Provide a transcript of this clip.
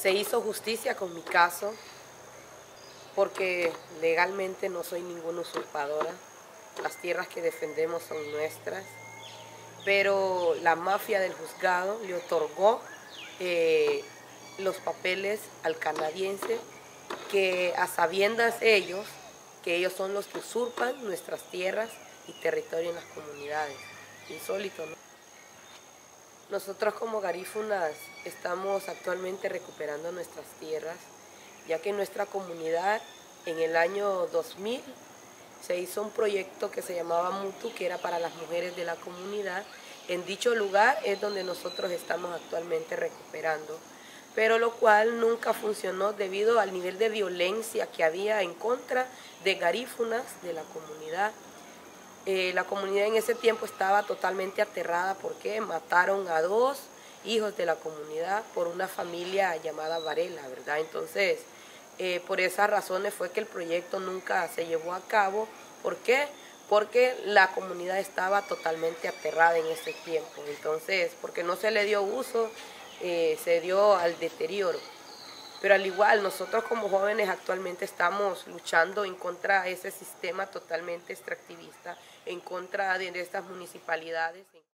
Se hizo justicia con mi caso porque legalmente no soy ninguna usurpadora. Las tierras que defendemos son nuestras, pero la mafia del juzgado le otorgó eh, los papeles al canadiense que a sabiendas ellos, que ellos son los que usurpan nuestras tierras y territorio en las comunidades. Insólito, ¿no? Nosotros como garífunas estamos actualmente recuperando nuestras tierras, ya que en nuestra comunidad en el año 2000 se hizo un proyecto que se llamaba Mutu, que era para las mujeres de la comunidad. En dicho lugar es donde nosotros estamos actualmente recuperando, pero lo cual nunca funcionó debido al nivel de violencia que había en contra de garífunas de la comunidad. Eh, la comunidad en ese tiempo estaba totalmente aterrada porque mataron a dos hijos de la comunidad por una familia llamada Varela, ¿verdad? Entonces, eh, por esas razones fue que el proyecto nunca se llevó a cabo. ¿Por qué? Porque la comunidad estaba totalmente aterrada en ese tiempo. Entonces, porque no se le dio uso, eh, se dio al deterioro. Pero al igual, nosotros como jóvenes actualmente estamos luchando en contra de ese sistema totalmente extractivista, en contra de estas municipalidades.